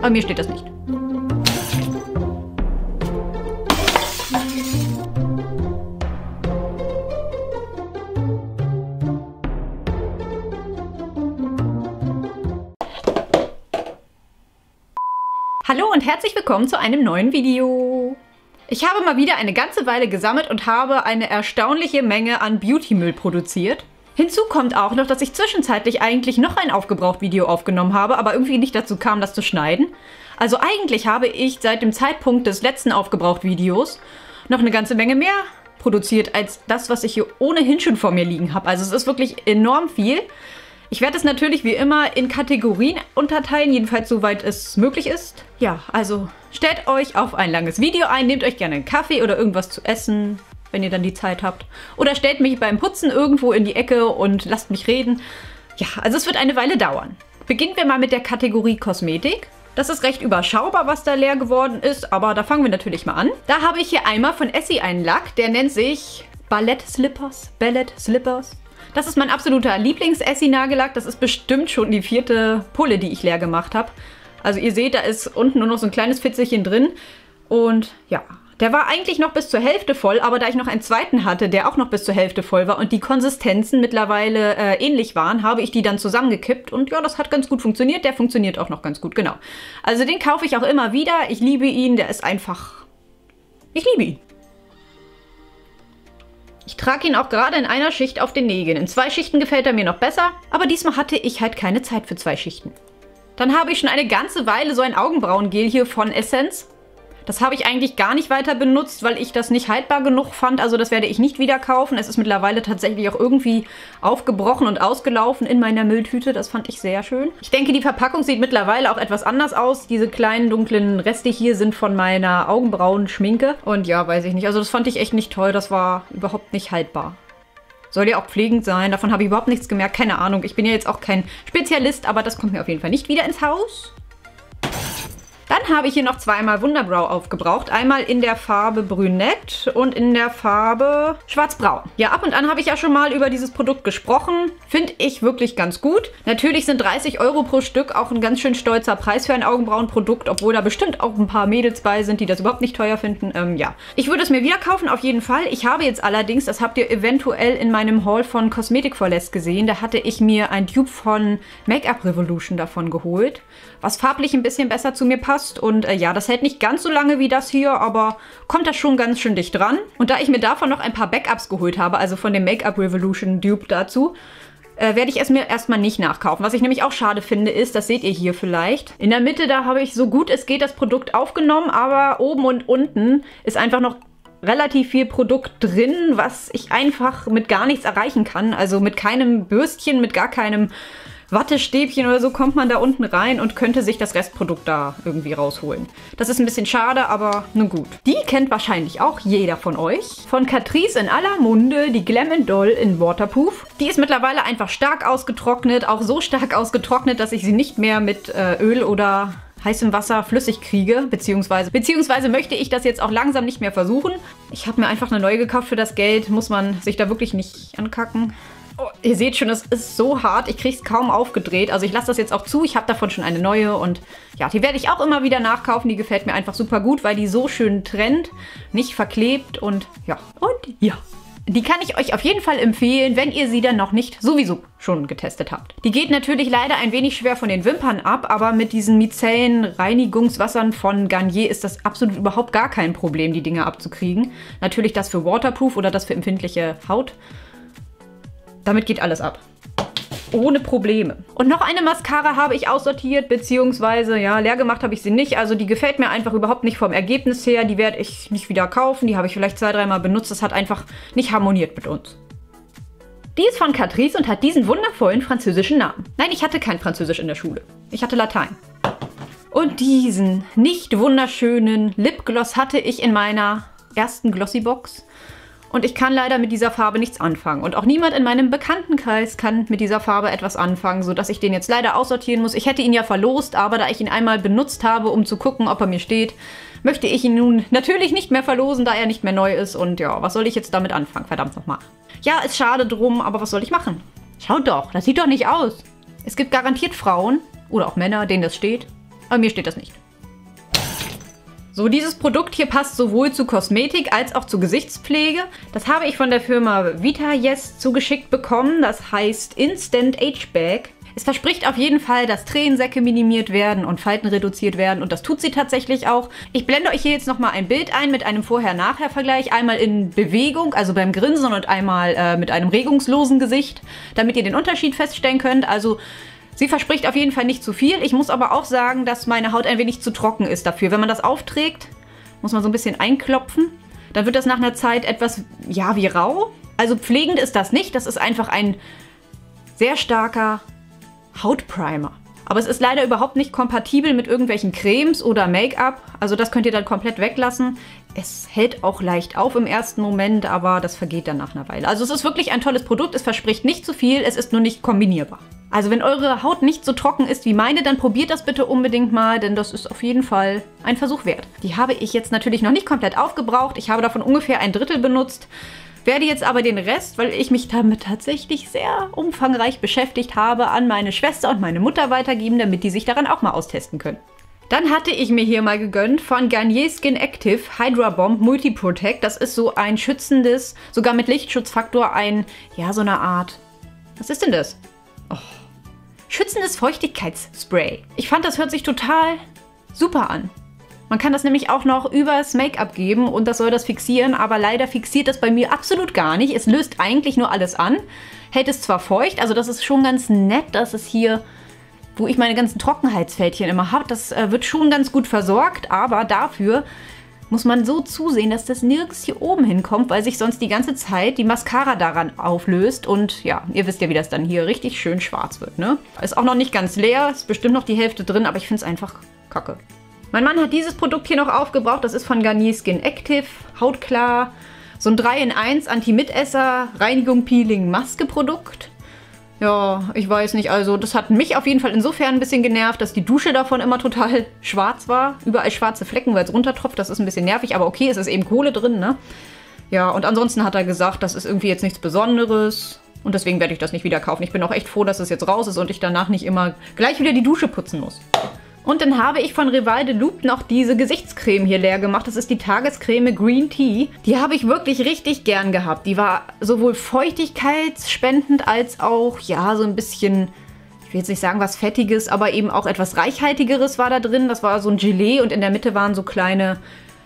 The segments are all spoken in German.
Aber mir steht das nicht. Hallo und herzlich willkommen zu einem neuen Video. Ich habe mal wieder eine ganze Weile gesammelt und habe eine erstaunliche Menge an Beauty-Müll produziert. Hinzu kommt auch noch, dass ich zwischenzeitlich eigentlich noch ein Aufgebraucht-Video aufgenommen habe, aber irgendwie nicht dazu kam, das zu schneiden. Also eigentlich habe ich seit dem Zeitpunkt des letzten Aufgebraucht-Videos noch eine ganze Menge mehr produziert als das, was ich hier ohnehin schon vor mir liegen habe. Also es ist wirklich enorm viel. Ich werde es natürlich wie immer in Kategorien unterteilen, jedenfalls soweit es möglich ist. Ja, also stellt euch auf ein langes Video ein, nehmt euch gerne einen Kaffee oder irgendwas zu essen, wenn ihr dann die Zeit habt. Oder stellt mich beim Putzen irgendwo in die Ecke und lasst mich reden. Ja, also es wird eine Weile dauern. Beginnen wir mal mit der Kategorie Kosmetik. Das ist recht überschaubar, was da leer geworden ist, aber da fangen wir natürlich mal an. Da habe ich hier einmal von Essie einen Lack, der nennt sich Ballett Slippers. Ballet Slippers. Das ist mein absoluter Lieblings-Essie-Nagellack. Das ist bestimmt schon die vierte Pulle, die ich leer gemacht habe. Also ihr seht, da ist unten nur noch so ein kleines Fitzelchen drin. Und ja, der war eigentlich noch bis zur Hälfte voll, aber da ich noch einen zweiten hatte, der auch noch bis zur Hälfte voll war und die Konsistenzen mittlerweile äh, ähnlich waren, habe ich die dann zusammengekippt und ja, das hat ganz gut funktioniert. Der funktioniert auch noch ganz gut, genau. Also den kaufe ich auch immer wieder. Ich liebe ihn, der ist einfach... Ich liebe ihn. Ich trage ihn auch gerade in einer Schicht auf den Nägeln. In zwei Schichten gefällt er mir noch besser, aber diesmal hatte ich halt keine Zeit für zwei Schichten. Dann habe ich schon eine ganze Weile so ein Augenbrauengel hier von Essence. Das habe ich eigentlich gar nicht weiter benutzt, weil ich das nicht haltbar genug fand. Also das werde ich nicht wieder kaufen. Es ist mittlerweile tatsächlich auch irgendwie aufgebrochen und ausgelaufen in meiner Mülltüte. Das fand ich sehr schön. Ich denke, die Verpackung sieht mittlerweile auch etwas anders aus. Diese kleinen dunklen Reste hier sind von meiner Augenbrauen-Schminke. Und ja, weiß ich nicht. Also das fand ich echt nicht toll. Das war überhaupt nicht haltbar. Soll ja auch pflegend sein. Davon habe ich überhaupt nichts gemerkt. Keine Ahnung. Ich bin ja jetzt auch kein Spezialist, aber das kommt mir auf jeden Fall nicht wieder ins Haus. Dann habe ich hier noch zweimal Wunderbrow aufgebraucht. Einmal in der Farbe Brünett und in der Farbe Schwarzbraun. Ja, ab und an habe ich ja schon mal über dieses Produkt gesprochen. Finde ich wirklich ganz gut. Natürlich sind 30 Euro pro Stück auch ein ganz schön stolzer Preis für ein Augenbrauenprodukt, obwohl da bestimmt auch ein paar Mädels bei sind, die das überhaupt nicht teuer finden. Ähm, ja. Ich würde es mir wieder kaufen, auf jeden Fall. Ich habe jetzt allerdings, das habt ihr eventuell in meinem Haul von Cosmetic for Less gesehen, da hatte ich mir ein Dupe von Make-up Revolution davon geholt, was farblich ein bisschen besser zu mir passt. Und äh, ja, das hält nicht ganz so lange wie das hier, aber kommt da schon ganz schön dicht dran. Und da ich mir davon noch ein paar Backups geholt habe, also von dem Make-up Revolution Dupe dazu, äh, werde ich es mir erstmal nicht nachkaufen. Was ich nämlich auch schade finde, ist, das seht ihr hier vielleicht. In der Mitte, da habe ich so gut es geht das Produkt aufgenommen, aber oben und unten ist einfach noch relativ viel Produkt drin, was ich einfach mit gar nichts erreichen kann. Also mit keinem Bürstchen, mit gar keinem Wattestäbchen oder so kommt man da unten rein und könnte sich das Restprodukt da irgendwie rausholen. Das ist ein bisschen schade, aber nun gut. Die kennt wahrscheinlich auch jeder von euch. Von Catrice in aller Munde, die Glam Doll in Waterproof. Die ist mittlerweile einfach stark ausgetrocknet, auch so stark ausgetrocknet, dass ich sie nicht mehr mit äh, Öl oder heißem Wasser flüssig kriege, beziehungsweise, beziehungsweise möchte ich das jetzt auch langsam nicht mehr versuchen. Ich habe mir einfach eine neue gekauft für das Geld, muss man sich da wirklich nicht ankacken. Oh, ihr seht schon, es ist so hart. Ich kriege es kaum aufgedreht. Also ich lasse das jetzt auch zu. Ich habe davon schon eine neue und ja, die werde ich auch immer wieder nachkaufen. Die gefällt mir einfach super gut, weil die so schön trennt, nicht verklebt und ja. Und ja. Die kann ich euch auf jeden Fall empfehlen, wenn ihr sie dann noch nicht sowieso schon getestet habt. Die geht natürlich leider ein wenig schwer von den Wimpern ab, aber mit diesen mizellen Reinigungswassern von Garnier ist das absolut überhaupt gar kein Problem, die Dinge abzukriegen. Natürlich das für Waterproof oder das für empfindliche Haut. Damit geht alles ab. Ohne Probleme. Und noch eine Mascara habe ich aussortiert, beziehungsweise, ja, leer gemacht habe ich sie nicht. Also die gefällt mir einfach überhaupt nicht vom Ergebnis her. Die werde ich nicht wieder kaufen. Die habe ich vielleicht zwei, dreimal benutzt. Das hat einfach nicht harmoniert mit uns. Die ist von Catrice und hat diesen wundervollen französischen Namen. Nein, ich hatte kein Französisch in der Schule. Ich hatte Latein. Und diesen nicht wunderschönen Lipgloss hatte ich in meiner ersten Glossybox. Und ich kann leider mit dieser Farbe nichts anfangen. Und auch niemand in meinem Bekanntenkreis kann mit dieser Farbe etwas anfangen, sodass ich den jetzt leider aussortieren muss. Ich hätte ihn ja verlost, aber da ich ihn einmal benutzt habe, um zu gucken, ob er mir steht, möchte ich ihn nun natürlich nicht mehr verlosen, da er nicht mehr neu ist. Und ja, was soll ich jetzt damit anfangen? Verdammt nochmal. Ja, ist schade drum, aber was soll ich machen? Schaut doch, das sieht doch nicht aus. Es gibt garantiert Frauen oder auch Männer, denen das steht. aber mir steht das nicht. So, dieses Produkt hier passt sowohl zu Kosmetik als auch zu Gesichtspflege. Das habe ich von der Firma Vita Yes zugeschickt bekommen. Das heißt Instant Age Bag. Es verspricht auf jeden Fall, dass Tränensäcke minimiert werden und Falten reduziert werden und das tut sie tatsächlich auch. Ich blende euch hier jetzt nochmal ein Bild ein mit einem Vorher-Nachher-Vergleich. Einmal in Bewegung, also beim Grinsen und einmal äh, mit einem regungslosen Gesicht, damit ihr den Unterschied feststellen könnt. Also Sie verspricht auf jeden Fall nicht zu viel. Ich muss aber auch sagen, dass meine Haut ein wenig zu trocken ist dafür. Wenn man das aufträgt, muss man so ein bisschen einklopfen. Dann wird das nach einer Zeit etwas, ja, wie rau. Also pflegend ist das nicht. Das ist einfach ein sehr starker Hautprimer. Aber es ist leider überhaupt nicht kompatibel mit irgendwelchen Cremes oder Make-up. Also das könnt ihr dann komplett weglassen. Es hält auch leicht auf im ersten Moment, aber das vergeht dann nach einer Weile. Also es ist wirklich ein tolles Produkt. Es verspricht nicht zu viel, es ist nur nicht kombinierbar. Also wenn eure Haut nicht so trocken ist wie meine, dann probiert das bitte unbedingt mal, denn das ist auf jeden Fall ein Versuch wert. Die habe ich jetzt natürlich noch nicht komplett aufgebraucht. Ich habe davon ungefähr ein Drittel benutzt. Werde jetzt aber den Rest, weil ich mich damit tatsächlich sehr umfangreich beschäftigt habe, an meine Schwester und meine Mutter weitergeben, damit die sich daran auch mal austesten können. Dann hatte ich mir hier mal gegönnt von Garnier Skin Active Hydra Bomb Multi Protect. Das ist so ein schützendes, sogar mit Lichtschutzfaktor, ein, ja, so eine Art. Was ist denn das? Oh. Schützendes Feuchtigkeitsspray. Ich fand, das hört sich total super an. Man kann das nämlich auch noch übers Make-up geben und das soll das fixieren, aber leider fixiert das bei mir absolut gar nicht. Es löst eigentlich nur alles an, hält es zwar feucht, also das ist schon ganz nett, dass es hier, wo ich meine ganzen Trockenheitsfältchen immer habe, das äh, wird schon ganz gut versorgt, aber dafür muss man so zusehen, dass das nirgends hier oben hinkommt, weil sich sonst die ganze Zeit die Mascara daran auflöst. Und ja, ihr wisst ja, wie das dann hier richtig schön schwarz wird, ne? Ist auch noch nicht ganz leer, ist bestimmt noch die Hälfte drin, aber ich finde es einfach kacke. Mein Mann hat dieses Produkt hier noch aufgebraucht. Das ist von Garnier Skin Active. Hautklar. So ein 3 in 1 Anti-Mitesser, Reinigung, Peeling, Maske-Produkt. Ja, ich weiß nicht. Also das hat mich auf jeden Fall insofern ein bisschen genervt, dass die Dusche davon immer total schwarz war. Überall schwarze Flecken, weil es runtertropft. Das ist ein bisschen nervig. Aber okay, es ist eben Kohle drin, ne? Ja, und ansonsten hat er gesagt, das ist irgendwie jetzt nichts Besonderes. Und deswegen werde ich das nicht wieder kaufen. Ich bin auch echt froh, dass es jetzt raus ist und ich danach nicht immer gleich wieder die Dusche putzen muss. Und dann habe ich von Rival de Loop noch diese Gesichtscreme hier leer gemacht. Das ist die Tagescreme Green Tea. Die habe ich wirklich richtig gern gehabt. Die war sowohl feuchtigkeitsspendend als auch, ja, so ein bisschen, ich will jetzt nicht sagen was Fettiges, aber eben auch etwas Reichhaltigeres war da drin. Das war so ein Gelee und in der Mitte waren so kleine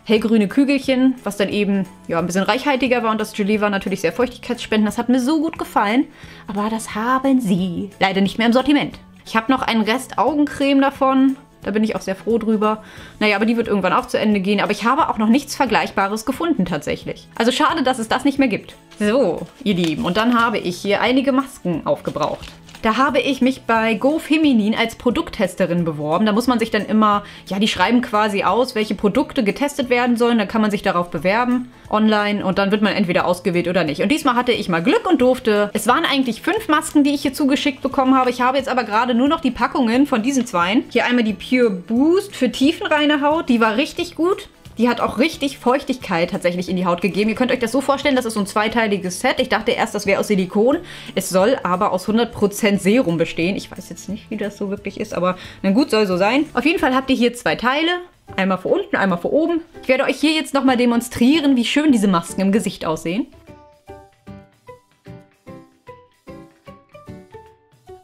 hellgrüne Kügelchen, was dann eben ja, ein bisschen reichhaltiger war und das Gelee war natürlich sehr feuchtigkeitsspendend. Das hat mir so gut gefallen, aber das haben sie leider nicht mehr im Sortiment. Ich habe noch einen Rest Augencreme davon. Da bin ich auch sehr froh drüber. Naja, aber die wird irgendwann auch zu Ende gehen. Aber ich habe auch noch nichts Vergleichbares gefunden tatsächlich. Also schade, dass es das nicht mehr gibt. So, ihr Lieben. Und dann habe ich hier einige Masken aufgebraucht. Da habe ich mich bei Go Feminin als Produkttesterin beworben. Da muss man sich dann immer, ja, die schreiben quasi aus, welche Produkte getestet werden sollen. Dann kann man sich darauf bewerben online und dann wird man entweder ausgewählt oder nicht. Und diesmal hatte ich mal Glück und durfte. Es waren eigentlich fünf Masken, die ich hier zugeschickt bekommen habe. Ich habe jetzt aber gerade nur noch die Packungen von diesen zweien. Hier einmal die Pure Boost für tiefenreine Haut. Die war richtig gut. Die hat auch richtig Feuchtigkeit tatsächlich in die Haut gegeben. Ihr könnt euch das so vorstellen, das ist so ein zweiteiliges Set. Ich dachte erst, das wäre aus Silikon. Es soll aber aus 100% Serum bestehen. Ich weiß jetzt nicht, wie das so wirklich ist, aber na gut, soll so sein. Auf jeden Fall habt ihr hier zwei Teile. Einmal vor unten, einmal vor oben. Ich werde euch hier jetzt nochmal demonstrieren, wie schön diese Masken im Gesicht aussehen.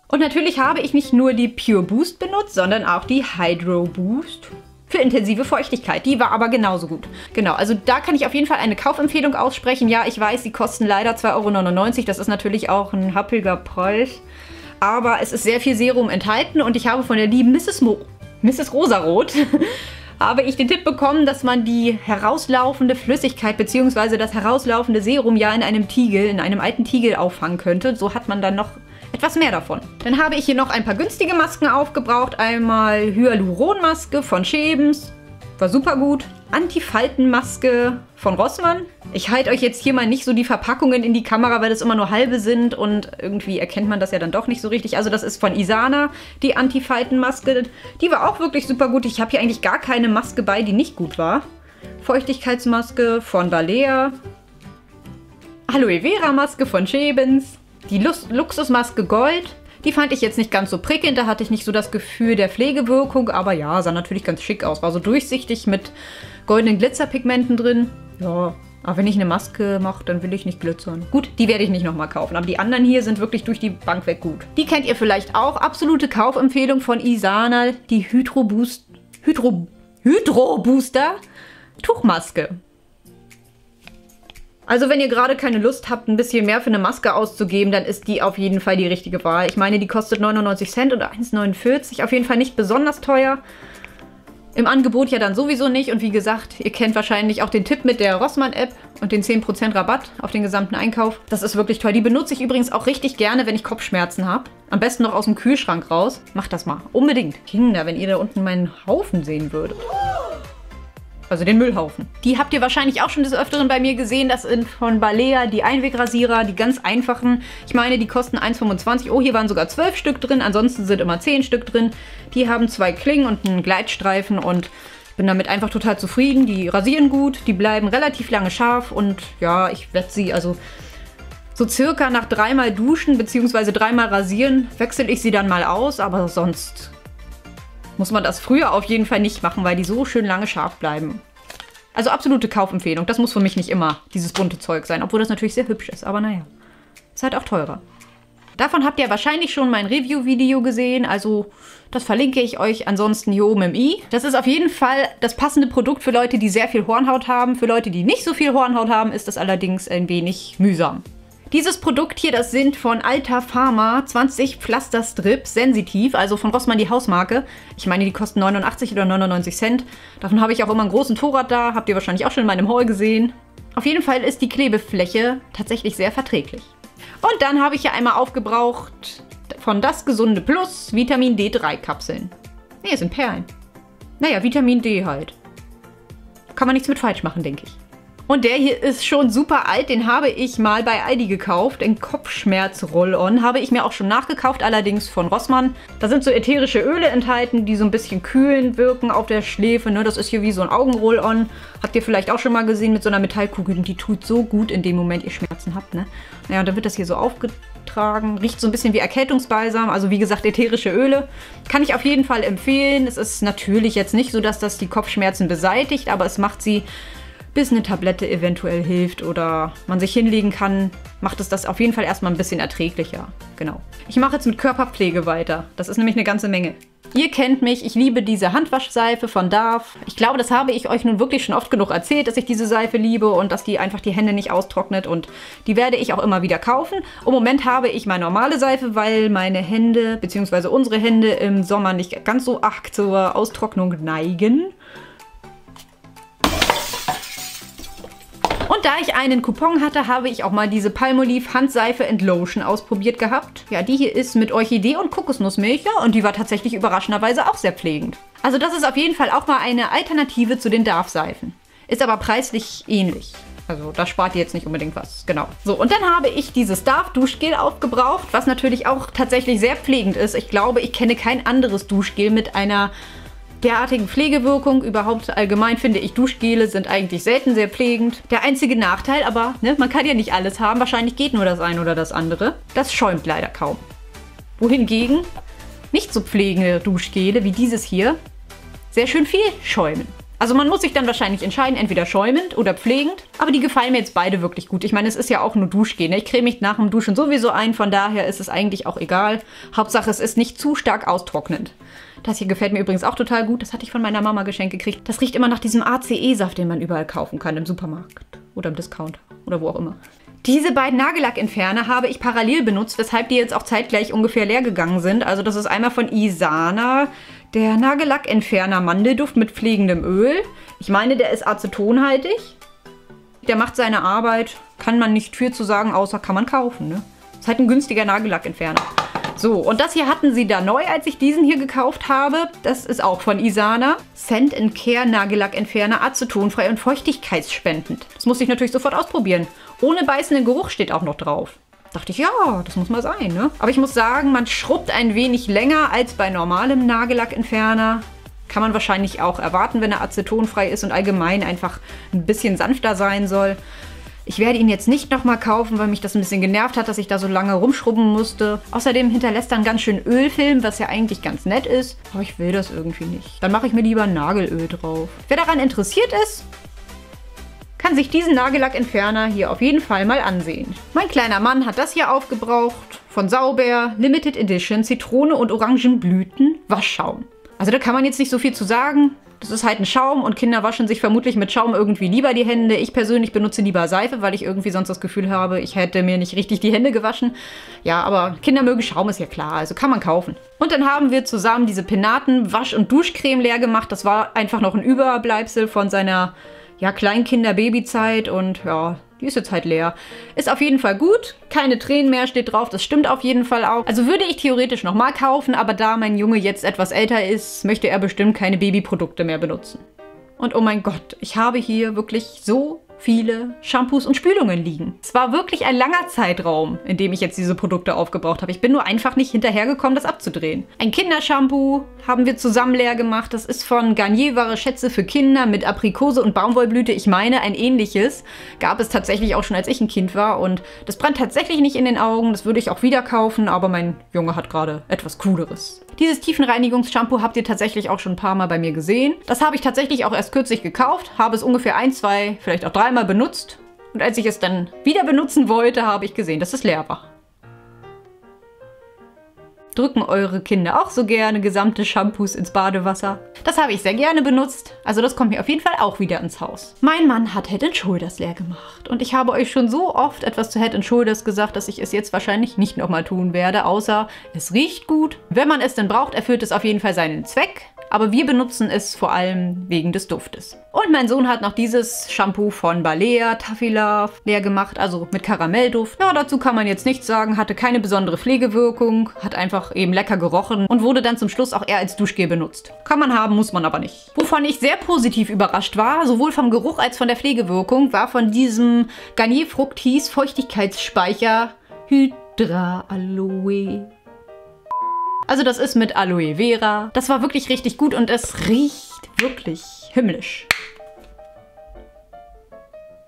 Und natürlich habe ich nicht nur die Pure Boost benutzt, sondern auch die Hydro Boost intensive Feuchtigkeit. Die war aber genauso gut. Genau, also da kann ich auf jeden Fall eine Kaufempfehlung aussprechen. Ja, ich weiß, die kosten leider 2,99 Euro. Das ist natürlich auch ein happiger Preis. Aber es ist sehr viel Serum enthalten und ich habe von der lieben Mrs. Mo Mrs. Rosarot habe ich den Tipp bekommen, dass man die herauslaufende Flüssigkeit bzw. das herauslaufende Serum ja in einem Tiegel, in einem alten Tiegel auffangen könnte. So hat man dann noch etwas mehr davon. Dann habe ich hier noch ein paar günstige Masken aufgebraucht. Einmal Hyaluronmaske von Schebens. War super gut. Antifaltenmaske von Rossmann. Ich halte euch jetzt hier mal nicht so die Verpackungen in die Kamera, weil das immer nur halbe sind und irgendwie erkennt man das ja dann doch nicht so richtig. Also das ist von Isana, die Antifaltenmaske. Die war auch wirklich super gut. Ich habe hier eigentlich gar keine Maske bei, die nicht gut war. Feuchtigkeitsmaske von Balea. Aloe Vera Maske von Schebens. Die Lux Luxusmaske Gold. Die fand ich jetzt nicht ganz so prickelnd, da hatte ich nicht so das Gefühl der Pflegewirkung, aber ja, sah natürlich ganz schick aus. War so durchsichtig mit goldenen Glitzerpigmenten drin. Ja, aber wenn ich eine Maske mache, dann will ich nicht glitzern. Gut, die werde ich nicht nochmal kaufen. Aber die anderen hier sind wirklich durch die Bank weg gut. Die kennt ihr vielleicht auch. Absolute Kaufempfehlung von Isana. Die Hydro Boost... Hydro... Hydro Booster Tuchmaske. Also wenn ihr gerade keine Lust habt, ein bisschen mehr für eine Maske auszugeben, dann ist die auf jeden Fall die richtige Wahl. Ich meine, die kostet 99 Cent oder 1,49. Auf jeden Fall nicht besonders teuer. Im Angebot ja dann sowieso nicht. Und wie gesagt, ihr kennt wahrscheinlich auch den Tipp mit der Rossmann-App und den 10% Rabatt auf den gesamten Einkauf. Das ist wirklich toll. Die benutze ich übrigens auch richtig gerne, wenn ich Kopfschmerzen habe. Am besten noch aus dem Kühlschrank raus. Macht das mal. Unbedingt. Kinder, wenn ihr da unten meinen Haufen sehen würdet. Also den Müllhaufen. Die habt ihr wahrscheinlich auch schon des Öfteren bei mir gesehen. Das sind von Balea die Einwegrasierer, die ganz einfachen. Ich meine, die kosten 1,25. Oh, hier waren sogar 12 Stück drin. Ansonsten sind immer 10 Stück drin. Die haben zwei Klingen und einen Gleitstreifen und bin damit einfach total zufrieden. Die rasieren gut, die bleiben relativ lange scharf und ja, ich werde sie also so circa nach dreimal duschen bzw. dreimal rasieren wechsle ich sie dann mal aus, aber sonst muss man das früher auf jeden Fall nicht machen, weil die so schön lange scharf bleiben. Also absolute Kaufempfehlung. Das muss für mich nicht immer dieses bunte Zeug sein, obwohl das natürlich sehr hübsch ist. Aber naja, ist halt auch teurer. Davon habt ihr wahrscheinlich schon mein Review-Video gesehen, also das verlinke ich euch ansonsten hier oben im i. Das ist auf jeden Fall das passende Produkt für Leute, die sehr viel Hornhaut haben. Für Leute, die nicht so viel Hornhaut haben, ist das allerdings ein wenig mühsam. Dieses Produkt hier, das sind von Alta Pharma 20 Pflasterstrips sensitiv, also von Rossmann die Hausmarke. Ich meine, die kosten 89 oder 99 Cent. Davon habe ich auch immer einen großen Vorrat da, habt ihr wahrscheinlich auch schon in meinem Haul gesehen. Auf jeden Fall ist die Klebefläche tatsächlich sehr verträglich. Und dann habe ich hier einmal aufgebraucht von Das Gesunde Plus Vitamin D3 Kapseln. Ne, sind Perlen. Naja, Vitamin D halt. Kann man nichts mit falsch machen, denke ich. Und der hier ist schon super alt. Den habe ich mal bei Aldi gekauft. Ein Kopfschmerz-Roll-On. Habe ich mir auch schon nachgekauft, allerdings von Rossmann. Da sind so ätherische Öle enthalten, die so ein bisschen kühlend wirken auf der Schläfe. Ne? Das ist hier wie so ein Augenroll-On. Habt ihr vielleicht auch schon mal gesehen mit so einer Metallkugel. Die tut so gut in dem Moment, ihr Schmerzen habt. Ne? Naja, und dann wird das hier so aufgetragen. Riecht so ein bisschen wie Erkältungsbalsam. Also wie gesagt, ätherische Öle. Kann ich auf jeden Fall empfehlen. Es ist natürlich jetzt nicht so, dass das die Kopfschmerzen beseitigt, aber es macht sie bis eine Tablette eventuell hilft oder man sich hinlegen kann, macht es das auf jeden Fall erstmal ein bisschen erträglicher. Genau. Ich mache jetzt mit Körperpflege weiter. Das ist nämlich eine ganze Menge. Ihr kennt mich, ich liebe diese Handwaschseife von Darf. Ich glaube, das habe ich euch nun wirklich schon oft genug erzählt, dass ich diese Seife liebe und dass die einfach die Hände nicht austrocknet und die werde ich auch immer wieder kaufen. Im Moment habe ich meine normale Seife, weil meine Hände bzw. unsere Hände im Sommer nicht ganz so arg zur Austrocknung neigen. Und da ich einen Coupon hatte, habe ich auch mal diese Palmolive Handseife and Lotion ausprobiert gehabt. Ja, die hier ist mit Orchidee und Kokosnussmilch ja, und die war tatsächlich überraschenderweise auch sehr pflegend. Also das ist auf jeden Fall auch mal eine Alternative zu den Darf-Seifen. Ist aber preislich ähnlich. Also da spart ihr jetzt nicht unbedingt was. Genau. So, und dann habe ich dieses Darf Duschgel aufgebraucht, was natürlich auch tatsächlich sehr pflegend ist. Ich glaube, ich kenne kein anderes Duschgel mit einer derartigen Pflegewirkung. Überhaupt allgemein finde ich, Duschgele sind eigentlich selten sehr pflegend. Der einzige Nachteil, aber ne, man kann ja nicht alles haben. Wahrscheinlich geht nur das eine oder das andere. Das schäumt leider kaum. Wohingegen nicht so pflegende Duschgele wie dieses hier sehr schön viel schäumen. Also man muss sich dann wahrscheinlich entscheiden, entweder schäumend oder pflegend. Aber die gefallen mir jetzt beide wirklich gut. Ich meine, es ist ja auch nur Duschgel. Ne? Ich creme mich nach dem Duschen sowieso ein, von daher ist es eigentlich auch egal. Hauptsache, es ist nicht zu stark austrocknend. Das hier gefällt mir übrigens auch total gut. Das hatte ich von meiner Mama geschenkt gekriegt. Das riecht immer nach diesem ACE-Saft, den man überall kaufen kann im Supermarkt oder im Discounter oder wo auch immer. Diese beiden Nagellackentferner habe ich parallel benutzt, weshalb die jetzt auch zeitgleich ungefähr leer gegangen sind. Also das ist einmal von Isana, der Nagellackentferner Mandelduft mit pflegendem Öl. Ich meine, der ist acetonhaltig. Der macht seine Arbeit. Kann man nicht viel zu sagen, außer kann man kaufen. Ne? Ist halt ein günstiger Nagellackentferner. So, und das hier hatten sie da neu, als ich diesen hier gekauft habe. Das ist auch von Isana. Scent Care Nagellackentferner, acetonfrei und feuchtigkeitsspendend. Das muss ich natürlich sofort ausprobieren. Ohne beißenden Geruch steht auch noch drauf. Dachte ich, ja, das muss mal sein, ne? Aber ich muss sagen, man schrubbt ein wenig länger als bei normalem Nagellackentferner. Kann man wahrscheinlich auch erwarten, wenn er acetonfrei ist und allgemein einfach ein bisschen sanfter sein soll. Ich werde ihn jetzt nicht nochmal kaufen, weil mich das ein bisschen genervt hat, dass ich da so lange rumschrubben musste. Außerdem hinterlässt er einen ganz schön Ölfilm, was ja eigentlich ganz nett ist. Aber ich will das irgendwie nicht. Dann mache ich mir lieber Nagelöl drauf. Wer daran interessiert ist, kann sich diesen Nagellackentferner hier auf jeden Fall mal ansehen. Mein kleiner Mann hat das hier aufgebraucht. Von Sauber, Limited Edition, Zitrone und Orangenblüten, Waschschaum. Also da kann man jetzt nicht so viel zu sagen. Das ist halt ein Schaum und Kinder waschen sich vermutlich mit Schaum irgendwie lieber die Hände. Ich persönlich benutze lieber Seife, weil ich irgendwie sonst das Gefühl habe, ich hätte mir nicht richtig die Hände gewaschen. Ja, aber Kinder mögen Schaum, ist ja klar, also kann man kaufen. Und dann haben wir zusammen diese Penaten Wasch- und Duschcreme leer gemacht. Das war einfach noch ein Überbleibsel von seiner ja, Kleinkinder-Babyzeit und ja, die ist jetzt halt leer. Ist auf jeden Fall gut. Keine Tränen mehr steht drauf. Das stimmt auf jeden Fall auch. Also würde ich theoretisch nochmal kaufen, aber da mein Junge jetzt etwas älter ist, möchte er bestimmt keine Babyprodukte mehr benutzen. Und oh mein Gott, ich habe hier wirklich so viele Shampoos und Spülungen liegen. Es war wirklich ein langer Zeitraum, in dem ich jetzt diese Produkte aufgebraucht habe. Ich bin nur einfach nicht hinterhergekommen, das abzudrehen. Ein Kindershampoo haben wir zusammen leer gemacht. Das ist von Garnier Wahre Schätze für Kinder mit Aprikose und Baumwollblüte. Ich meine, ein ähnliches gab es tatsächlich auch schon, als ich ein Kind war. Und das brennt tatsächlich nicht in den Augen. Das würde ich auch wieder kaufen, aber mein Junge hat gerade etwas Cooleres. Dieses Tiefenreinigungsshampoo habt ihr tatsächlich auch schon ein paar Mal bei mir gesehen. Das habe ich tatsächlich auch erst kürzlich gekauft, habe es ungefähr ein, zwei, vielleicht auch dreimal benutzt. Und als ich es dann wieder benutzen wollte, habe ich gesehen, dass es leer war. Drücken eure Kinder auch so gerne gesamte Shampoos ins Badewasser? Das habe ich sehr gerne benutzt, also das kommt mir auf jeden Fall auch wieder ins Haus. Mein Mann hat Head Shoulders leer gemacht und ich habe euch schon so oft etwas zu Head Shoulders gesagt, dass ich es jetzt wahrscheinlich nicht nochmal tun werde, außer es riecht gut. Wenn man es denn braucht, erfüllt es auf jeden Fall seinen Zweck aber wir benutzen es vor allem wegen des Duftes. Und mein Sohn hat noch dieses Shampoo von Balea Taffy Love leer gemacht, also mit Karamellduft. Ja, dazu kann man jetzt nichts sagen, hatte keine besondere Pflegewirkung, hat einfach eben lecker gerochen und wurde dann zum Schluss auch eher als Duschgel benutzt. Kann man haben, muss man aber nicht. Wovon ich sehr positiv überrascht war, sowohl vom Geruch als von der Pflegewirkung, war von diesem Garnier Fructis Feuchtigkeitsspeicher Hydra Aloe also das ist mit Aloe Vera. Das war wirklich richtig gut und es riecht wirklich himmlisch.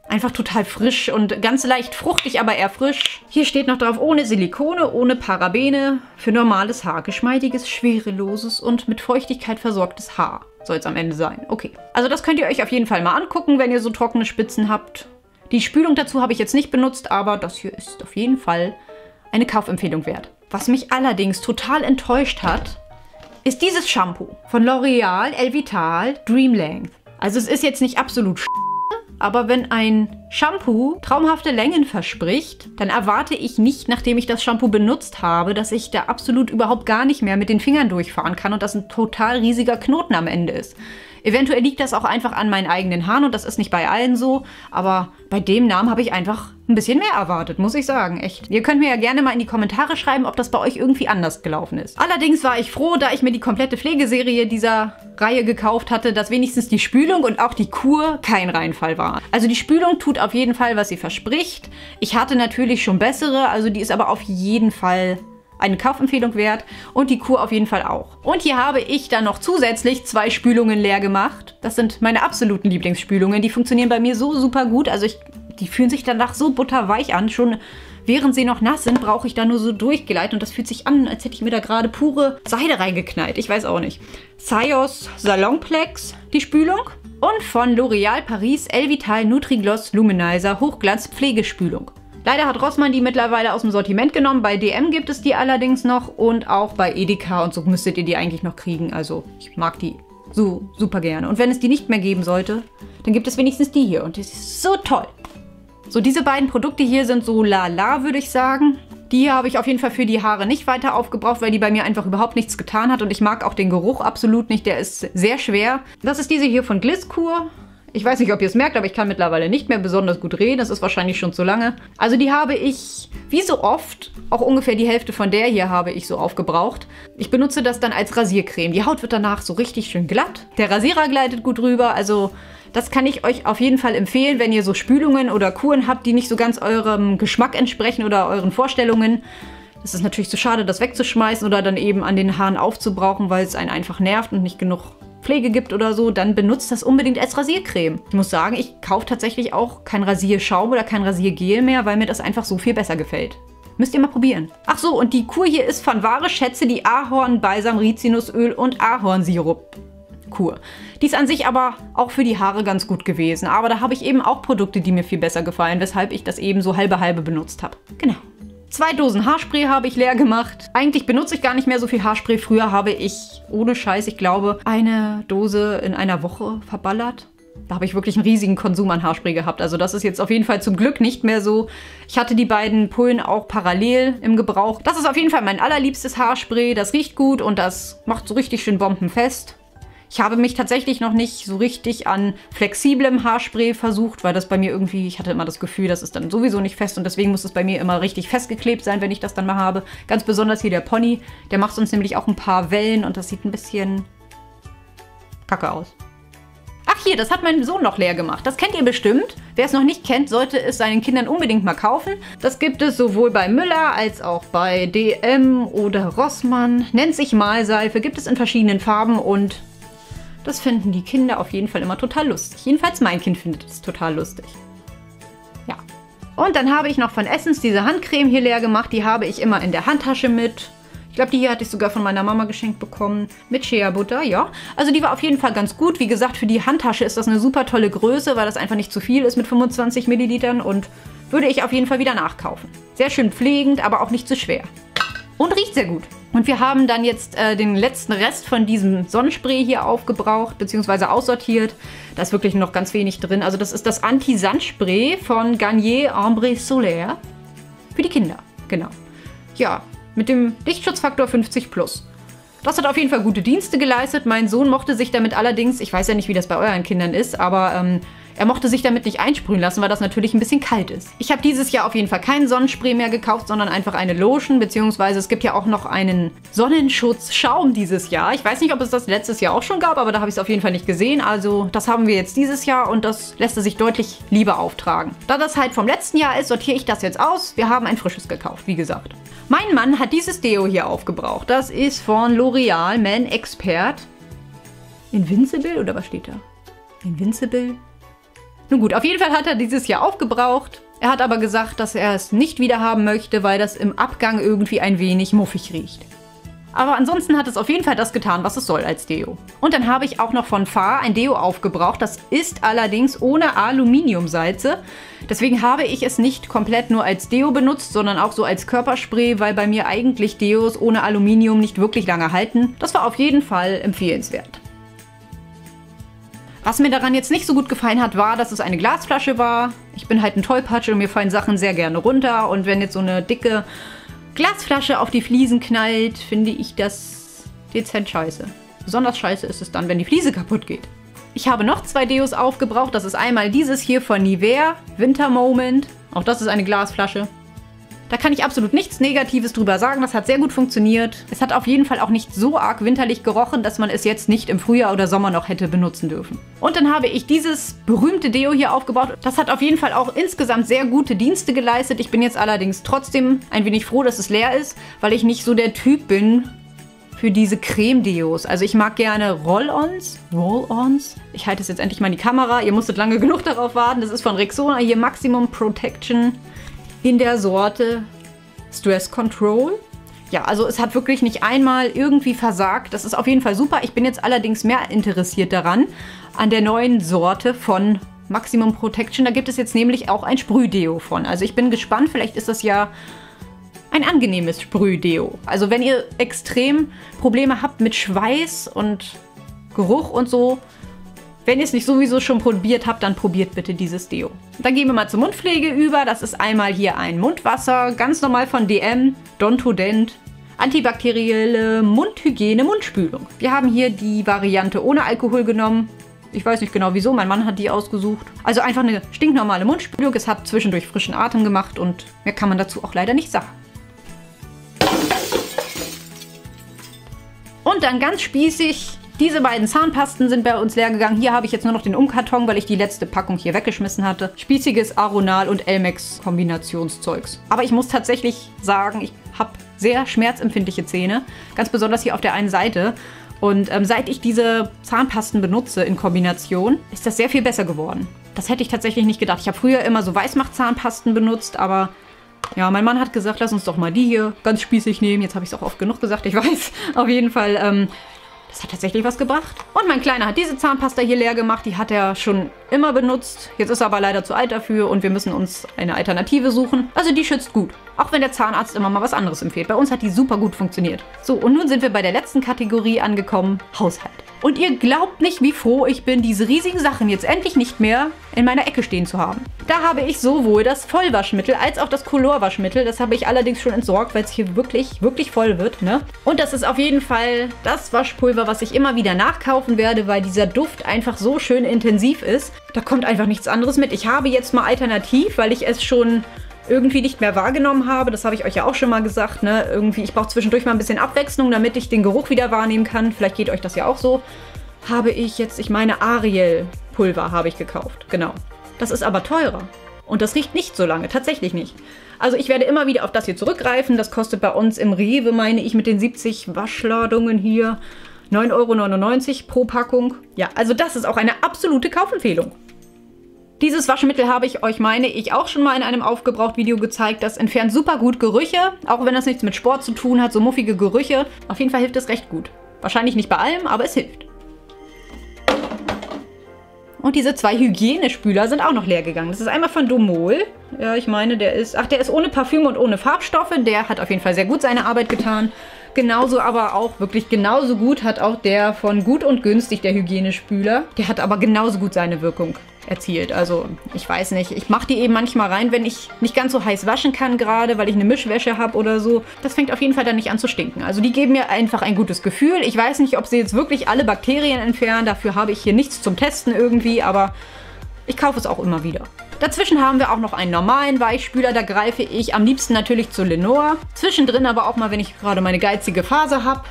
Einfach total frisch und ganz leicht fruchtig, aber eher frisch. Hier steht noch drauf, ohne Silikone, ohne Parabene, für normales Haar. Geschmeidiges, schwereloses und mit Feuchtigkeit versorgtes Haar soll es am Ende sein. Okay. Also das könnt ihr euch auf jeden Fall mal angucken, wenn ihr so trockene Spitzen habt. Die Spülung dazu habe ich jetzt nicht benutzt, aber das hier ist auf jeden Fall eine Kaufempfehlung wert. Was mich allerdings total enttäuscht hat, ist dieses Shampoo von L'Oreal Elvital Dream Length. Also es ist jetzt nicht absolut aber wenn ein Shampoo traumhafte Längen verspricht, dann erwarte ich nicht, nachdem ich das Shampoo benutzt habe, dass ich da absolut überhaupt gar nicht mehr mit den Fingern durchfahren kann und das ein total riesiger Knoten am Ende ist. Eventuell liegt das auch einfach an meinen eigenen Haaren und das ist nicht bei allen so, aber bei dem Namen habe ich einfach ein bisschen mehr erwartet, muss ich sagen, echt. Ihr könnt mir ja gerne mal in die Kommentare schreiben, ob das bei euch irgendwie anders gelaufen ist. Allerdings war ich froh, da ich mir die komplette Pflegeserie dieser Reihe gekauft hatte, dass wenigstens die Spülung und auch die Kur kein Reinfall war. Also die Spülung tut auf jeden Fall, was sie verspricht. Ich hatte natürlich schon bessere, also die ist aber auf jeden Fall eine Kaufempfehlung wert und die Kur auf jeden Fall auch. Und hier habe ich dann noch zusätzlich zwei Spülungen leer gemacht. Das sind meine absoluten Lieblingsspülungen. Die funktionieren bei mir so super gut. Also ich, die fühlen sich danach so butterweich an. Schon während sie noch nass sind, brauche ich da nur so durchgeleitet und das fühlt sich an, als hätte ich mir da gerade pure Seide reingeknallt. Ich weiß auch nicht. Sios Salonplex, die Spülung. Und von L'Oréal Paris Elvital Nutrigloss Luminizer Hochglanz Pflegespülung. Leider hat Rossmann die mittlerweile aus dem Sortiment genommen. Bei DM gibt es die allerdings noch und auch bei Edeka und so müsstet ihr die eigentlich noch kriegen. Also ich mag die so super gerne. Und wenn es die nicht mehr geben sollte, dann gibt es wenigstens die hier und die ist so toll. So, diese beiden Produkte hier sind so lala, würde ich sagen. Die habe ich auf jeden Fall für die Haare nicht weiter aufgebraucht, weil die bei mir einfach überhaupt nichts getan hat. Und ich mag auch den Geruch absolut nicht. Der ist sehr schwer. Das ist diese hier von Glisskur. Ich weiß nicht, ob ihr es merkt, aber ich kann mittlerweile nicht mehr besonders gut reden. Das ist wahrscheinlich schon zu lange. Also die habe ich, wie so oft, auch ungefähr die Hälfte von der hier habe ich so aufgebraucht. Ich benutze das dann als Rasiercreme. Die Haut wird danach so richtig schön glatt. Der Rasierer gleitet gut rüber. Also das kann ich euch auf jeden Fall empfehlen, wenn ihr so Spülungen oder Kuren habt, die nicht so ganz eurem Geschmack entsprechen oder euren Vorstellungen. Es ist natürlich zu schade, das wegzuschmeißen oder dann eben an den Haaren aufzubrauchen, weil es einen einfach nervt und nicht genug Pflege gibt oder so, dann benutzt das unbedingt als Rasiercreme. Ich muss sagen, ich kaufe tatsächlich auch kein Rasierschaum oder kein Rasiergel mehr, weil mir das einfach so viel besser gefällt. Müsst ihr mal probieren. Ach so, und die Kur hier ist von wahre Schätze die Ahorn, Balsam, Rizinusöl und Ahornsirup. Kur. Die ist an sich aber auch für die Haare ganz gut gewesen. Aber da habe ich eben auch Produkte, die mir viel besser gefallen, weshalb ich das eben so halbe halbe benutzt habe. Genau. Zwei Dosen Haarspray habe ich leer gemacht. Eigentlich benutze ich gar nicht mehr so viel Haarspray. Früher habe ich, ohne Scheiß, ich glaube, eine Dose in einer Woche verballert. Da habe ich wirklich einen riesigen Konsum an Haarspray gehabt. Also das ist jetzt auf jeden Fall zum Glück nicht mehr so. Ich hatte die beiden Pullen auch parallel im Gebrauch. Das ist auf jeden Fall mein allerliebstes Haarspray. Das riecht gut und das macht so richtig schön bombenfest. Ich habe mich tatsächlich noch nicht so richtig an flexiblem Haarspray versucht, weil das bei mir irgendwie, ich hatte immer das Gefühl, das ist dann sowieso nicht fest und deswegen muss es bei mir immer richtig festgeklebt sein, wenn ich das dann mal habe. Ganz besonders hier der Pony, der macht uns nämlich auch ein paar Wellen und das sieht ein bisschen kacke aus. Ach hier, das hat mein Sohn noch leer gemacht. Das kennt ihr bestimmt. Wer es noch nicht kennt, sollte es seinen Kindern unbedingt mal kaufen. Das gibt es sowohl bei Müller als auch bei DM oder Rossmann. Nennt sich Malseife, gibt es in verschiedenen Farben und das finden die Kinder auf jeden Fall immer total lustig. Jedenfalls mein Kind findet es total lustig. Ja. Und dann habe ich noch von Essence diese Handcreme hier leer gemacht. Die habe ich immer in der Handtasche mit. Ich glaube, die hier hatte ich sogar von meiner Mama geschenkt bekommen. Mit Shea Butter, ja. Also die war auf jeden Fall ganz gut. Wie gesagt, für die Handtasche ist das eine super tolle Größe, weil das einfach nicht zu viel ist mit 25 Millilitern. Und würde ich auf jeden Fall wieder nachkaufen. Sehr schön pflegend, aber auch nicht zu schwer. Und riecht sehr gut. Und wir haben dann jetzt äh, den letzten Rest von diesem Sonnenspray hier aufgebraucht, beziehungsweise aussortiert. Da ist wirklich noch ganz wenig drin. Also das ist das Anti-Sandspray von Garnier Ambre Solaire. Für die Kinder, genau. Ja, mit dem Lichtschutzfaktor 50+. Plus. Das hat auf jeden Fall gute Dienste geleistet. Mein Sohn mochte sich damit allerdings, ich weiß ja nicht, wie das bei euren Kindern ist, aber ähm, er mochte sich damit nicht einsprühen lassen, weil das natürlich ein bisschen kalt ist. Ich habe dieses Jahr auf jeden Fall keinen Sonnenspray mehr gekauft, sondern einfach eine Lotion, beziehungsweise es gibt ja auch noch einen Sonnenschutzschaum dieses Jahr. Ich weiß nicht, ob es das letztes Jahr auch schon gab, aber da habe ich es auf jeden Fall nicht gesehen. Also das haben wir jetzt dieses Jahr und das lässt sich deutlich lieber auftragen. Da das halt vom letzten Jahr ist, sortiere ich das jetzt aus. Wir haben ein frisches gekauft, wie gesagt. Mein Mann hat dieses Deo hier aufgebraucht. Das ist von L'Oreal Man Expert. Invincible oder was steht da? Invincible? Nun gut, auf jeden Fall hat er dieses Jahr aufgebraucht. Er hat aber gesagt, dass er es nicht wieder haben möchte, weil das im Abgang irgendwie ein wenig muffig riecht. Aber ansonsten hat es auf jeden Fall das getan, was es soll als Deo. Und dann habe ich auch noch von Fa ein Deo aufgebraucht. Das ist allerdings ohne Aluminiumsalze. Deswegen habe ich es nicht komplett nur als Deo benutzt, sondern auch so als Körperspray, weil bei mir eigentlich Deos ohne Aluminium nicht wirklich lange halten. Das war auf jeden Fall empfehlenswert. Was mir daran jetzt nicht so gut gefallen hat, war, dass es eine Glasflasche war. Ich bin halt ein Tollpatsch und mir fallen Sachen sehr gerne runter. Und wenn jetzt so eine dicke Glasflasche auf die Fliesen knallt, finde ich das dezent scheiße. Besonders scheiße ist es dann, wenn die Fliese kaputt geht. Ich habe noch zwei Deos aufgebraucht. Das ist einmal dieses hier von Nivea, Winter Moment. Auch das ist eine Glasflasche. Da kann ich absolut nichts Negatives drüber sagen. Das hat sehr gut funktioniert. Es hat auf jeden Fall auch nicht so arg winterlich gerochen, dass man es jetzt nicht im Frühjahr oder Sommer noch hätte benutzen dürfen. Und dann habe ich dieses berühmte Deo hier aufgebaut. Das hat auf jeden Fall auch insgesamt sehr gute Dienste geleistet. Ich bin jetzt allerdings trotzdem ein wenig froh, dass es leer ist, weil ich nicht so der Typ bin, für diese Creme-Deos. Also ich mag gerne Roll-Ons. Roll-Ons? Ich halte es jetzt endlich mal in die Kamera. Ihr musstet lange genug darauf warten. Das ist von Rexona hier Maximum Protection in der Sorte Stress Control. Ja, also es hat wirklich nicht einmal irgendwie versagt. Das ist auf jeden Fall super. Ich bin jetzt allerdings mehr interessiert daran, an der neuen Sorte von Maximum Protection. Da gibt es jetzt nämlich auch ein Sprühdeo von. Also ich bin gespannt, vielleicht ist das ja ein angenehmes Sprühdeo. Also wenn ihr extrem Probleme habt mit Schweiß und Geruch und so, wenn ihr es nicht sowieso schon probiert habt, dann probiert bitte dieses Deo. Dann gehen wir mal zur Mundpflege über. Das ist einmal hier ein Mundwasser, ganz normal von DM, Dontodent. Antibakterielle Mundhygiene, Mundspülung. Wir haben hier die Variante ohne Alkohol genommen. Ich weiß nicht genau wieso, mein Mann hat die ausgesucht. Also einfach eine stinknormale Mundspülung. Es hat zwischendurch frischen Atem gemacht und mehr kann man dazu auch leider nicht sagen. Und dann ganz spießig diese beiden Zahnpasten sind bei uns leer gegangen. Hier habe ich jetzt nur noch den Umkarton, weil ich die letzte Packung hier weggeschmissen hatte. Spießiges Aronal und Elmex Kombinationszeugs. Aber ich muss tatsächlich sagen, ich habe sehr schmerzempfindliche Zähne. Ganz besonders hier auf der einen Seite. Und ähm, seit ich diese Zahnpasten benutze in Kombination, ist das sehr viel besser geworden. Das hätte ich tatsächlich nicht gedacht. Ich habe früher immer so Weißmacht-Zahnpasten benutzt, aber ja, mein Mann hat gesagt, lass uns doch mal die hier ganz spießig nehmen. Jetzt habe ich es auch oft genug gesagt, ich weiß. Auf jeden Fall ähm, das hat tatsächlich was gebracht. Und mein Kleiner hat diese Zahnpasta hier leer gemacht. Die hat er schon immer benutzt. Jetzt ist er aber leider zu alt dafür und wir müssen uns eine Alternative suchen. Also die schützt gut. Auch wenn der Zahnarzt immer mal was anderes empfiehlt. Bei uns hat die super gut funktioniert. So, und nun sind wir bei der letzten Kategorie angekommen. Haushalt. Und ihr glaubt nicht, wie froh ich bin, diese riesigen Sachen jetzt endlich nicht mehr in meiner Ecke stehen zu haben. Da habe ich sowohl das Vollwaschmittel als auch das Colorwaschmittel. Das habe ich allerdings schon entsorgt, weil es hier wirklich, wirklich voll wird. Ne? Und das ist auf jeden Fall das Waschpulver, was ich immer wieder nachkaufen werde, weil dieser Duft einfach so schön intensiv ist. Da kommt einfach nichts anderes mit. Ich habe jetzt mal alternativ, weil ich es schon irgendwie nicht mehr wahrgenommen habe. Das habe ich euch ja auch schon mal gesagt. Ne? Irgendwie, ich brauche zwischendurch mal ein bisschen Abwechslung, damit ich den Geruch wieder wahrnehmen kann. Vielleicht geht euch das ja auch so. Habe ich jetzt, ich meine, Ariel-Pulver habe ich gekauft. Genau. Das ist aber teurer. Und das riecht nicht so lange, tatsächlich nicht. Also ich werde immer wieder auf das hier zurückgreifen. Das kostet bei uns im Rewe, meine ich, mit den 70 Waschladungen hier 9,99 Euro pro Packung. Ja, also das ist auch eine absolute Kaufempfehlung. Dieses Waschmittel habe ich euch, meine ich, auch schon mal in einem Aufgebraucht-Video gezeigt. Das entfernt super gut Gerüche, auch wenn das nichts mit Sport zu tun hat, so muffige Gerüche. Auf jeden Fall hilft es recht gut. Wahrscheinlich nicht bei allem, aber es hilft. Und diese zwei Hygienespüler sind auch noch leer gegangen. Das ist einmal von Domol. Ja, ich meine, der ist... Ach, der ist ohne Parfüm und ohne Farbstoffe. Der hat auf jeden Fall sehr gut seine Arbeit getan. Genauso aber auch, wirklich genauso gut hat auch der von Gut und Günstig, der Hygienespüler. Der hat aber genauso gut seine Wirkung erzielt. Also ich weiß nicht. Ich mache die eben manchmal rein, wenn ich nicht ganz so heiß waschen kann gerade, weil ich eine Mischwäsche habe oder so. Das fängt auf jeden Fall dann nicht an zu stinken. Also die geben mir einfach ein gutes Gefühl. Ich weiß nicht, ob sie jetzt wirklich alle Bakterien entfernen. Dafür habe ich hier nichts zum Testen irgendwie, aber ich kaufe es auch immer wieder. Dazwischen haben wir auch noch einen normalen Weichspüler, da greife ich am liebsten natürlich zu Lenore. Zwischendrin aber auch mal, wenn ich gerade meine geizige Phase habe,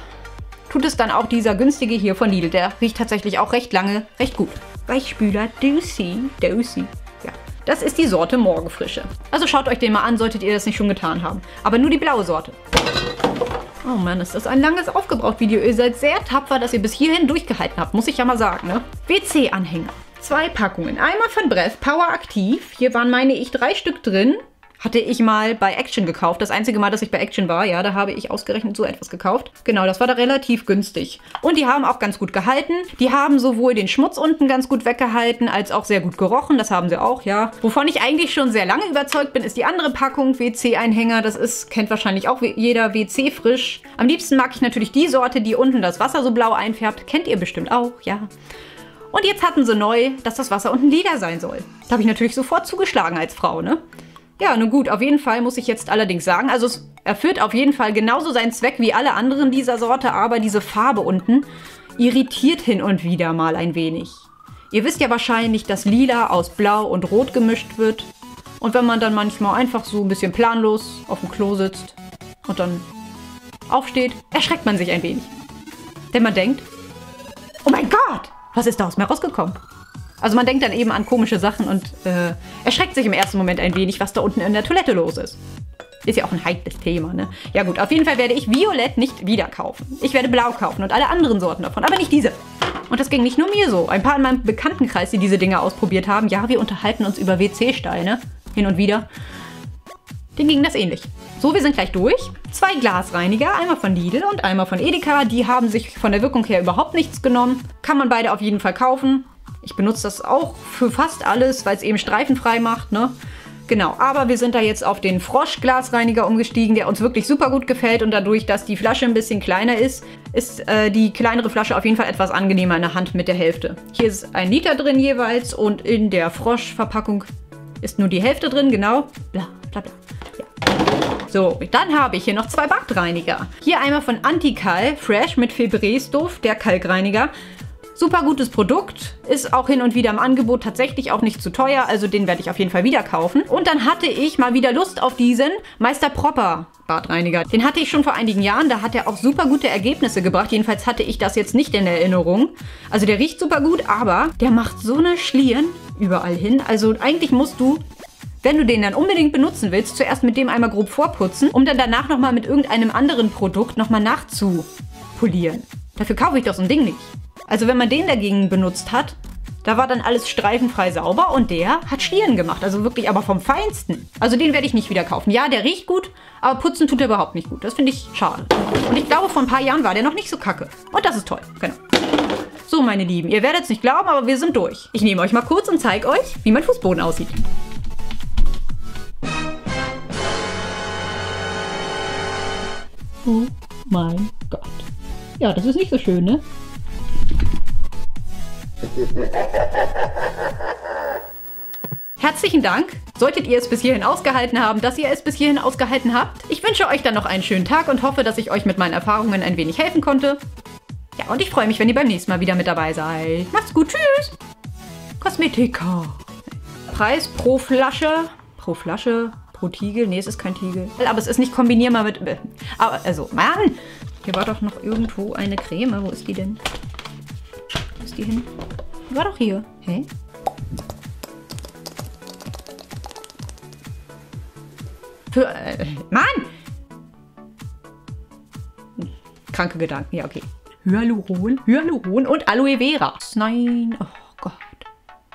tut es dann auch dieser günstige hier von Lidl. Der riecht tatsächlich auch recht lange, recht gut. Weichspüler Ducy, Ducy. Ja, das ist die Sorte Morgenfrische. Also schaut euch den mal an, solltet ihr das nicht schon getan haben. Aber nur die blaue Sorte. Oh Mann, ist das ein langes Aufgebraucht-Video. Ihr seid sehr tapfer, dass ihr bis hierhin durchgehalten habt, muss ich ja mal sagen, ne? WC-Anhänger zwei Packungen. Einmal von Breath Power Aktiv. Hier waren, meine ich, drei Stück drin. Hatte ich mal bei Action gekauft. Das einzige Mal, dass ich bei Action war, ja, da habe ich ausgerechnet so etwas gekauft. Genau, das war da relativ günstig. Und die haben auch ganz gut gehalten. Die haben sowohl den Schmutz unten ganz gut weggehalten, als auch sehr gut gerochen. Das haben sie auch, ja. Wovon ich eigentlich schon sehr lange überzeugt bin, ist die andere Packung WC-Einhänger. Das ist, kennt wahrscheinlich auch jeder WC frisch. Am liebsten mag ich natürlich die Sorte, die unten das Wasser so blau einfärbt. Kennt ihr bestimmt auch, ja. Und jetzt hatten sie neu, dass das Wasser unten lila sein soll. Da habe ich natürlich sofort zugeschlagen als Frau, ne? Ja, nun gut, auf jeden Fall muss ich jetzt allerdings sagen, also es erfüllt auf jeden Fall genauso seinen Zweck wie alle anderen dieser Sorte, aber diese Farbe unten irritiert hin und wieder mal ein wenig. Ihr wisst ja wahrscheinlich, dass lila aus blau und rot gemischt wird. Und wenn man dann manchmal einfach so ein bisschen planlos auf dem Klo sitzt und dann aufsteht, erschreckt man sich ein wenig. Denn man denkt, oh mein Gott, was ist da aus mir rausgekommen? Also man denkt dann eben an komische Sachen und äh, erschreckt sich im ersten Moment ein wenig, was da unten in der Toilette los ist. Ist ja auch ein heikles Thema, ne? Ja gut, auf jeden Fall werde ich Violett nicht wieder kaufen. Ich werde Blau kaufen und alle anderen Sorten davon, aber nicht diese. Und das ging nicht nur mir so. Ein paar in meinem Bekanntenkreis, die diese Dinge ausprobiert haben. Ja, wir unterhalten uns über WC-Steine hin und wieder. Den ging das ähnlich. So, wir sind gleich durch. Zwei Glasreiniger, einmal von Lidl und einmal von Edeka. Die haben sich von der Wirkung her überhaupt nichts genommen. Kann man beide auf jeden Fall kaufen. Ich benutze das auch für fast alles, weil es eben streifenfrei macht, ne? Genau, aber wir sind da jetzt auf den Frosch-Glasreiniger umgestiegen, der uns wirklich super gut gefällt und dadurch, dass die Flasche ein bisschen kleiner ist, ist äh, die kleinere Flasche auf jeden Fall etwas angenehmer in der Hand mit der Hälfte. Hier ist ein Liter drin jeweils und in der Frosch-Verpackung ist nur die Hälfte drin, genau. Bla, bla, bla. So, dann habe ich hier noch zwei Badreiniger. Hier einmal von Antikal Fresh mit Febreze-Duft, der Kalkreiniger. Super gutes Produkt, ist auch hin und wieder im Angebot tatsächlich auch nicht zu teuer, also den werde ich auf jeden Fall wieder kaufen. Und dann hatte ich mal wieder Lust auf diesen Meister Propper Badreiniger. Den hatte ich schon vor einigen Jahren, da hat er auch super gute Ergebnisse gebracht. Jedenfalls hatte ich das jetzt nicht in Erinnerung. Also der riecht super gut, aber der macht so eine Schlieren überall hin. Also eigentlich musst du wenn du den dann unbedingt benutzen willst, zuerst mit dem einmal grob vorputzen, um dann danach nochmal mit irgendeinem anderen Produkt nochmal nachzupolieren. Dafür kaufe ich doch so ein Ding nicht. Also wenn man den dagegen benutzt hat, da war dann alles streifenfrei sauber und der hat Schlieren gemacht. Also wirklich aber vom Feinsten. Also den werde ich nicht wieder kaufen. Ja, der riecht gut, aber putzen tut er überhaupt nicht gut. Das finde ich schade. Und ich glaube, vor ein paar Jahren war der noch nicht so kacke. Und das ist toll. Genau. So, meine Lieben, ihr werdet es nicht glauben, aber wir sind durch. Ich nehme euch mal kurz und zeige euch, wie mein Fußboden aussieht. Oh mein Gott. Ja, das ist nicht so schön, ne? Herzlichen Dank. Solltet ihr es bis hierhin ausgehalten haben, dass ihr es bis hierhin ausgehalten habt. Ich wünsche euch dann noch einen schönen Tag und hoffe, dass ich euch mit meinen Erfahrungen ein wenig helfen konnte. Ja, und ich freue mich, wenn ihr beim nächsten Mal wieder mit dabei seid. Macht's gut, tschüss. Kosmetika. Preis pro Flasche. Pro Flasche, pro Tiegel. Nee, es ist kein Tiegel. Aber es ist nicht kombinierbar mit... Aber, also, Mann. Hier war doch noch irgendwo eine Creme. Wo ist die denn? Wo ist die hin? Die war doch hier. Hä? Für, äh, Mann! Kranke Gedanken, ja, okay. Hyaluron, Hyaluron und Aloe Vera. Nein, oh Gott.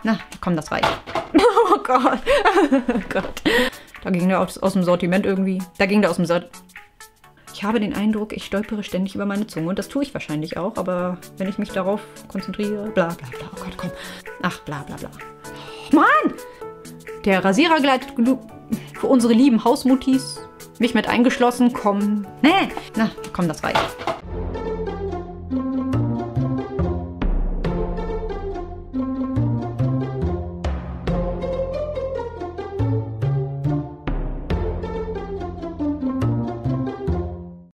Na, komm, das reicht. Oh Gott. Oh Gott. Da ging der aus, aus dem Sortiment irgendwie. Da ging der aus dem Sortiment. Ich habe den Eindruck, ich stolpere ständig über meine Zunge und das tue ich wahrscheinlich auch, aber wenn ich mich darauf konzentriere, bla bla bla, oh Gott, komm. Ach, bla bla bla. Mann! Der Rasierer gleitet für unsere lieben Hausmutis, mich mit eingeschlossen, komm. Nee, na, komm, das reicht.